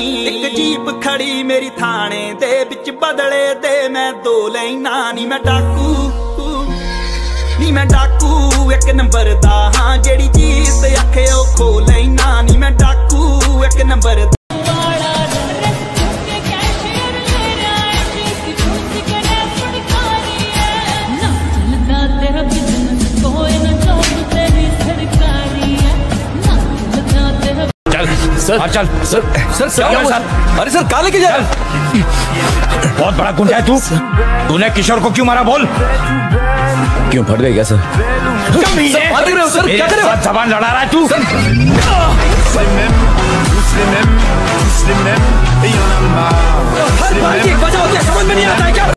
ਨੀ ਇੱਕ ਜੀਪ ਖੜੀ ਮੇਰੀ ਥਾਣੇ ਦੇ ਵਿੱਚ ਬਦਲੇ ਤੇ ਮੈਂ ਦੋ ਲੈਣਾ ਨੀ, ਮੈਂ ਡਾਕੂ, ਨੀ, ਮੈਂ ਡਾਕੂ। ਇੱਕ ਨੰਬਰ ਦਾ ਹਾਂ, ਜਿਹੜੀ ਚੀਜ਼ ਤੇ ਆਖੇ ਉਹ ਖੋ ਲੈਣਾ ਨੀ, ਮੈਂ ਡਾਕੂ। ਇੱਕ ਨੰਬਰ सर चल। सर सर सर सर अरे सर कहा लेके जा रहा बहुत बड़ा गुंडा है तू। तूने किशोर को क्यों मारा बोल। क्यों फट गई क्या सर? हो, हो? जबान लड़ा रहा है तू।